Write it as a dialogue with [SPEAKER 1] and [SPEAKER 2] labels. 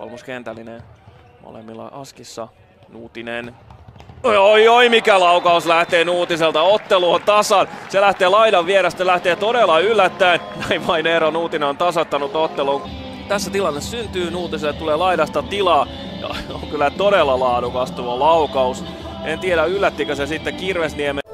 [SPEAKER 1] Kolmoskentällinen molemmilla askissa. Nuutinen. Oi, oi, oi, mikä laukaus lähtee Nuutiselta. Ottelu on tasan. Se lähtee laidan vierestä, lähtee todella yllättäen. Näin vain Eero Nuutinen on tasattanut ottelun. Tässä tilanne syntyy, Nuutiselle tulee laidasta tilaa. Ja on kyllä todella laadukas tuo laukaus. En tiedä yllättikö se sitten Kirvesniemen.